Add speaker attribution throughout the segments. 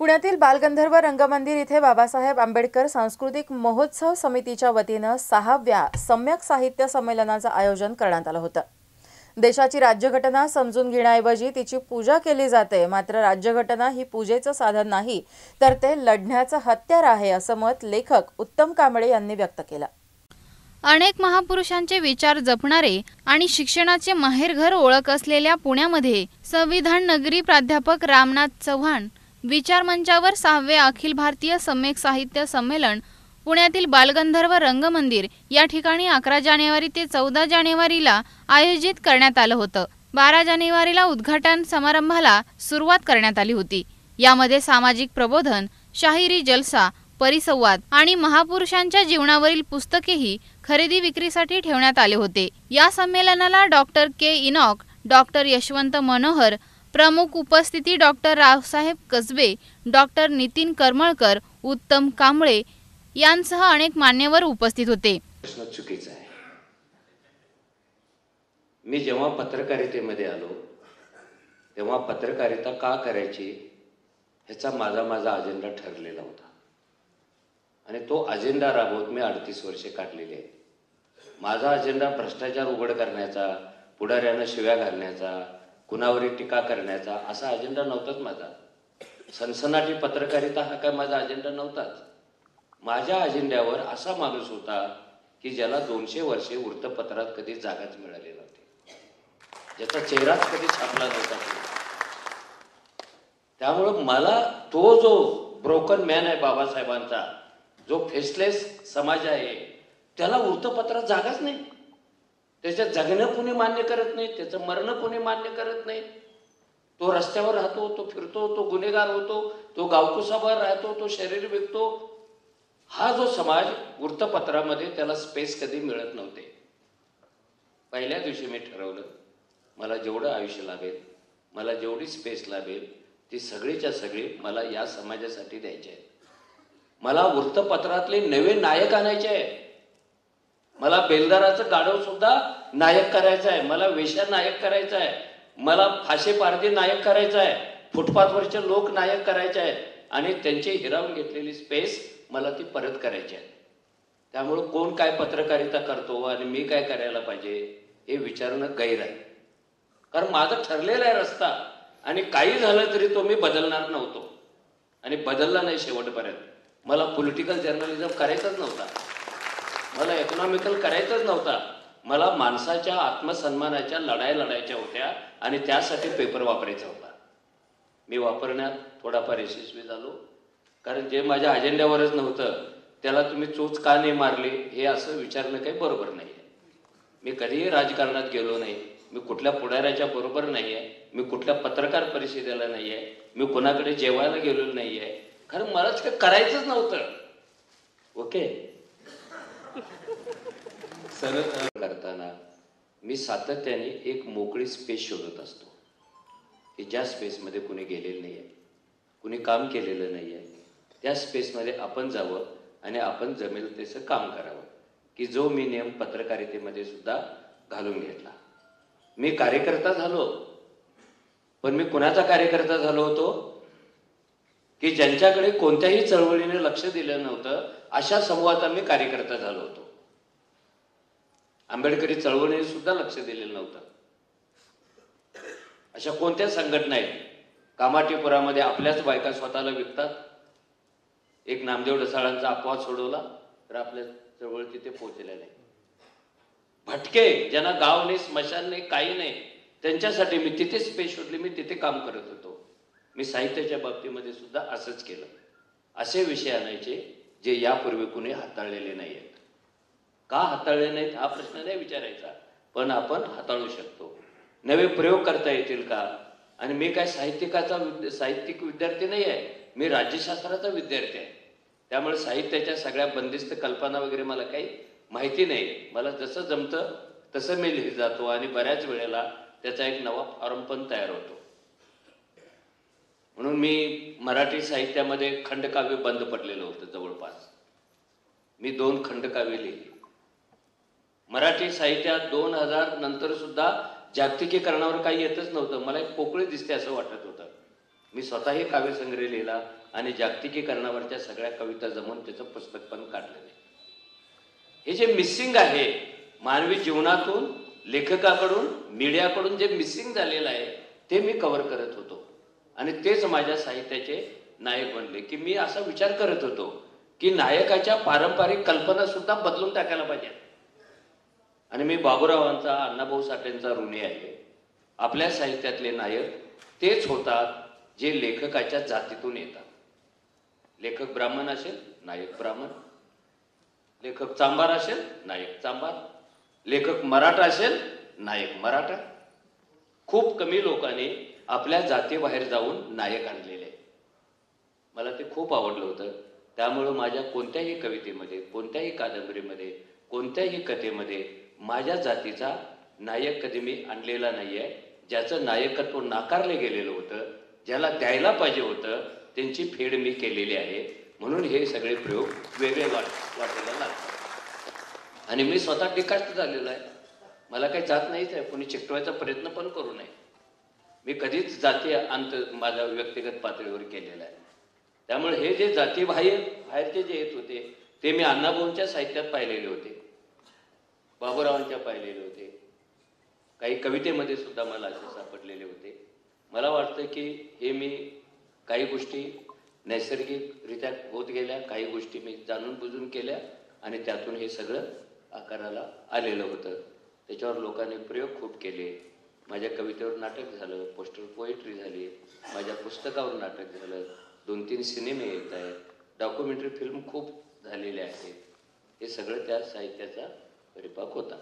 Speaker 1: पुण्यातील बालगंधर्व रंगमंदिर इथे बाबासाहेब आंबेडकर सांस्कृतिक महोत्सव समितीच्या वतीनं सहाव्या सम्यक साहित्य संमेलनाचं आयोजन करण्यात आलं होतं. देशाची राज्यघटना समजून घेण्याऐवजी तिची पूजा केली जाते. मात्र राज्यघटना ही पूजेचं साधन नाही तर ते लढण्याचं हत्यार आहे असं मत लेखक उत्तम कांबळे यांनी व्यक्त केलं.
Speaker 2: अनेक महापुरुषांचे विचार जपणारे आणि शिक्षणाचे माहेरघर ओळख असलेल्या पुण्यामध्ये संविधान नगरी प्राध्यापक रामनाथ चव्हाण विचार मंचावर सहावे अखिल भारतीय सम्यक साहित्य संमेलन पुण्यातील बालगंधर्व रंगमंदिर या ठिकाणी अकरा जानेवारी ते चौदा जानेवारीला आयोजित करण्यात आलं होतं. बारा जानेवारीला उद्घाटन समारंभाला सुरुवात करण्यात आली होती. यामध्ये सामाजिक प्रबोधन शाहिरी जलसा परिसंवाद आणि महापुरुषांच्या जीवनावरील पुस्तकेही खरेदी विक्रीसाठी ठेवण्यात आले होते. या संमेलनाला doctor K Enoch doctor Yashwant Manohar प्रमुख उपस्थिती डॉक्टर रावसाहेब कसबे डॉक्टर नितीन करमळकर उत्तम कांबळे यांसह अनेक मान्यवर उपस्थित होते.
Speaker 3: प्रश्न चुकीचा आहे. मी जेव्हा पत्रकारितेमध्ये आलो तेव्हा पत्रकारिता का करायची ह्याचा माझा माझा अजेंडा ठरलेला होता. आणि तो अजेंडा राबवत मी अडतीस वर्षे काढलेली आहेत. माझा अजेंडा भ्रष्टाचार उघड करण्याचा पुढाऱ्यांना शिव्या घालण्याचा कुणावरही टीका करण्याचा असा अजेंडा नव्हताच माझा. सनसनाटी पत्रकारिता हा काय माझा अजेंडा नव्हताच. माझ्या अजेंड्यावर असा माणूस होता की ज्याला दोनशे वर्षे वृत्तपत्रात कधी जागाच मिळाली नव्हती. ज्याचा चेहराच कधी छापला नव्हता. त्यामुळं मला तो जो ब्रोकन मॅन आहे बाबासाहेबांचा जो फेसलेस समाज आहे त्याला वृत्तपत्रात जागाच नाही. त्याचं जगणं कोणी मान्य करत नाही त्याचं मरणं कोणी मान्य करत नाही. तो रस्त्यावर राहतो तो फिरतो तो गुन्हेगार होतो तो गावकुसाभर राहतो तो शरीर विकतो. हा जो समाज वृत्तपत्रामध्ये त्याला स्पेस कधी मिळत नव्हते. पहिल्या दिवशी मी ठरवलं मला जेवढं आयुष्य लाभेल मला जेवढी स्पेस लाभेल ती सगळीच्या सगळी मला या समाजासाठी द्यायची आहे. मला वृत्तपत्रातले नवे नायक आणायचे आहे. मला बेलदाराचं गाढव सुद्धा नायक करायचं आहे. मला वेश्या नायक करायचं आहे. मला फाशे पारधी नायक करायचं आहे. फुटपाथवरचे लोक नायक करायचे आहेत. आणि त्यांची हिरावून घेतलेली स्पेस मला ती परत करायची आहे. त्यामुळं कोण काय पत्रकारिता करतो आणि मी काय करायला पाहिजे हे विचारणं गैर आहे. कारण माझा ठरलेला आहे रस्ता. आणि काही झालं तरी तो मी बदलणार नव्हतो. आणि बदलला नाही शेवटपर्यंत. मला पॉलिटिकल जर्नलिझम करायचाच नव्हता. मला इकॉनॉमिकल करायचंच नव्हता. मला माणसाच्या आत्मसन्मानाच्या लढाई लढायच्या होत्या आणि त्यासाठी पेपर वापरायचा होता. मी वापरण्यात थोडाफार यशस्वी झालो. कारण जे माझ्या अजेंड्यावरच नव्हतं त्याला तुम्ही चोच का नाही मारली हे असं विचारणं काही बरोबर नाही आहे मी कधीही राजकारणात गेलो नाही. मी कुठल्या पुढाऱ्याच्या बरोबर नाही आहे मी कुठल्या पत्रकार परिषदेला नाही आहे मी कोणाकडे जेवायला गेलेलो नाही आहे कारण मलाच काही करायचंच नव्हतं. ओके? सरळ करताना मी सातत्याने एक मोकळी स्पेस शोधत असतो. की ज्या स्पेसमध्ये कुणी गेलेलं नाही आहे कुणी काम केलेलं नाही आहे त्या स्पेसमध्ये आपण जावं आणि आपण जमेल तसं काम करावं की जो मी नियम पत्रकारितेमध्ये सुद्धा घालून घेतला. मी कार्यकर्ता झालो पण मी कुणाचा कार्यकर्ता झालो होतो? की ज्यांच्याकडे कोणत्याही चळवळीने लक्ष दिलं नव्हतं अशा समूहात आम्ही कार्यकर्ता झालो होतो. आंबेडकरी चळवळीने सुद्धा लक्ष दिलेलं नव्हतं. अशा कोणत्या संघटना आहेत? कामाटीपुरामध्ये आपल्याच बायका स्वतःला विकतात? एक नामदेव ढसाळांचा अपवाद सोडवला तर आपल्या चळवळ तिथे पोहोचल्या नाही. भटके ज्यांना गाव नाही स्मशान नाही काही नाही त्यांच्यासाठी मी तिथे स्पेस मी तिथे काम करत होतो. मी साहित्याच्या बाबतीमध्ये सुद्धा असंच केलं. असे विषय आणायचे जे यापूर्वी कुणी हाताळलेले नाही आहेत का हाताळले नाहीत? हा प्रश्न नाही विचारायचा. पण आपण हाताळू शकतो. नवे प्रयोग करता येतील का? आणि मी काय साहित्यिकाचा साहित्यिक विद्यार्थी नाही आहे. मी राज्यशास्त्राचा विद्यार्थी आहे. त्यामुळे साहित्याच्या सगळ्या बंदिस्त कल्पना वगैरे मला काही माहिती नाही. मला जसं जमतं तसं मी लिहित जातो आणि बऱ्याच वेळेला त्याचा एक नवा फॉर्म पण तयार होतो. म्हणून मी मराठी साहित्यामध्ये खंडकाव्य बंद पडलेलं होतं जवळपास. मी दोन खंडकाव्य लिहिली. मराठी साहित्यात दोन हजार नंतर सुद्धा जागतिकीकरणावर काही येतच नव्हतं. मला एक पोकळी दिसते असं वाटत होतं. मी स्वतःही काव्यसंग्रह लिहिला आणि जागतिकीकरणावरच्या सगळ्या कविता जमून त्याचं पुस्तक पण काढलेलं हे जे मिसिंग आहे मानवी जीवनातून लेखकाकडून मीडियाकडून जे मिसिंग झालेलं आहे ते मी कव्हर करत होतो. आणि तेच माझ्या साहित्याचे नायक बनले की मी असा विचार करत होतो की नायकाच्या पारंपरिक कल्पना सुद्धा बदलून टाकायला पाहिजे आणि मी बाबूरावांचा अण्णाभाऊ साठेंचा ऋणी आहे. आपल्या साहित्यातले नायक तेच होतात जे लेखकाच्या जातीतून येतात. लेखक ब्राह्मण असेल नायक ब्राह्मण. लेखक चांबार असेल नायक चांबार. लेखक मराठा असेल नायक मराठा. खूप कमी लोकांनी आपल्या जातीबाहेर जाऊन नायक आणलेले. आहे. मला ते खूप आवडलं होतं. त्यामुळं माझ्या कोणत्याही कवितेमध्ये कोणत्याही कादंबरीमध्ये कोणत्याही कथेमध्ये माझ्या जातीचा नायक कधी मी आणलेला नाही आहे ज्याचं नायकत्व नाकारले गेलेलं होतं ज्याला द्यायला पाहिजे होतं त्यांची फेड मी केलेली आहे. म्हणून हे सगळे प्रयोग वेगळे वाट वाटायला लागतात. आणि मी स्वतः टिकास्त झालेलो आहे. मला काही जात नाहीच आहे. कोणी चिकटवायचा प्रयत्न पण करू नये. मी कधीच जाती अंत माझ्या व्यक्तिगत पातळीवर केलेला आहे. त्यामुळे हे जे जाती बाहेर बाहेरचे जे येत होते ते मी अण्णाभाऊंच्या साहित्यात पाहिलेले होते. बाबूरावांच्या पाहिलेले होते. काही कवितेमध्ये सुद्धा मला असे सापडलेले होते. मला वाटतं की हे मी काही गोष्टी नैसर्गिकरित्या होत गेल्या काही गोष्टी मी जाणून बुजून केल्या आणि त्यातून हे सगळं आकाराला आलेलं होतं. त्याच्यावर लोकांनी प्रयोग खूप केले. माझ्या कवितेवर नाटक झालं पोस्टर पोएट्री झाली माझ्या पुस्तकावर नाटक झालं दोन तीन सिनेमे येत आहेत डॉक्युमेंटरी फिल्म खूप झालेले आहेत हे सगळं त्या साहित्याचा परिपाक होता.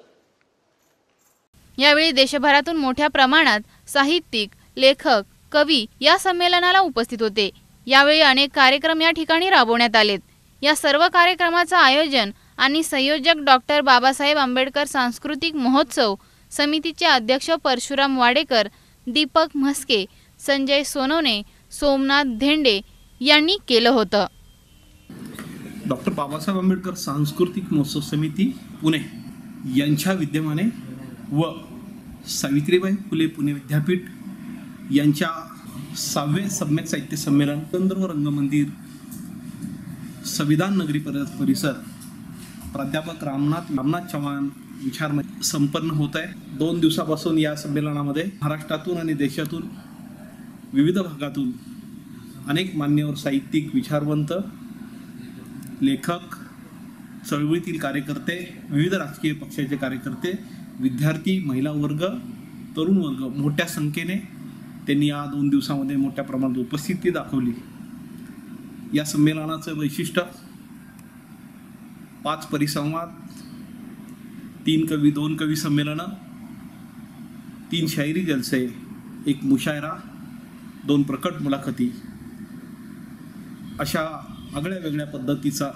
Speaker 2: यावेळी देशभरातून मोठ्या प्रमाणात साहित्यिक लेखक कवी या संमेलनाला उपस्थित होते. यावेळी अनेक कार्यक्रम या ठिकाणी राबवण्यात आलेत. या सर्व कार्यक्रमाचं आयोजन आणि संयोजक डॉक्टर बाबासाहेब आंबेडकर सांस्कृतिक महोत्सव समितीचे अध्यक्ष परशुराम वाडेकर दीपक म्हस्के संजय सोनवणे सोमनाथ धेंडे यांनी केलं होतं.
Speaker 4: डॉक्टर बाबासाहेब आंबेडकर सांस्कृतिक महोत्सव समिती पुणे यांच्या विद्यमाने व सावित्रीबाई फुले पुणे विद्यापीठ यांच्या सहावे सम्यक साहित्य संमेलन गंधर्व रंगमंदिर संविधान नगरी परिसर प्राध्यापक रामनाथ रामनाथ चव्हाण विचार संपन्न होत आहे. दोन दिवसापासून या संमेलनामध्ये महाराष्ट्रातून आणि देशातून विविध भागातून अनेक मान्यवर साहित्यिक विचारवंत लेखक चळवळीतील कार्यकर्ते विविध राजकीय पक्षाचे कार्यकर्ते विद्यार्थी महिला वर्ग तरुण वर्ग मोठ्या संख्येने त्यांनी या दोन दिवसामध्ये मोठ्या प्रमाणात उपस्थिती दाखवली. या संमेलनाचं वैशिष्ट्य पाच परिसंवाद तीन कवी दोन कवी संमेलनं तीन शायरी जलसे एक मुशायरा दोन प्रकट मुलाखती. अशा आगळ्या वेगळ्या पद्धतीचा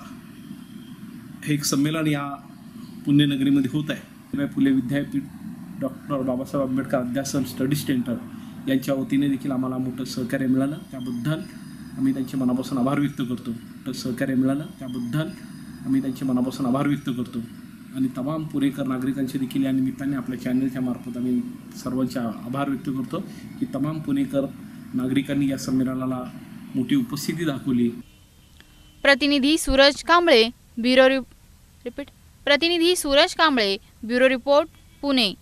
Speaker 4: हे एक संमेलन या पुण्यनगरीमध्ये होत आहे. फुले विद्यापीठ डॉक्टर बाबासाहेब आंबेडकर अध्यासन स्टडी सेंटर यांच्या वतीने देखील आम्हाला मोठं सहकार्य मिळालं. त्याबद्दल आम्ही त्यांचे मनापासून आभार व्यक्त करतो. मोठं सहकार्य मिळालं. त्याबद्दल आम्ही त्यांचे मनापासून आभार व्यक्त करतो. आणि तमाम पुणेकर नागरिकांच्या देखील या निमित्ताने आपल्या चॅनलच्या मार्फत आम्ही सर्वांचे आभार व्यक्त करतो की तमाम पुणेकर नागरिकांनी या संमेलनाला मोठी उपस्थिती दाखवली.
Speaker 2: प्रतिनिधी Suraj Kamble bureau rep- repeat प्रतिनिधी सूरज कांबळे ब्युरो रिपोर्ट पुणे.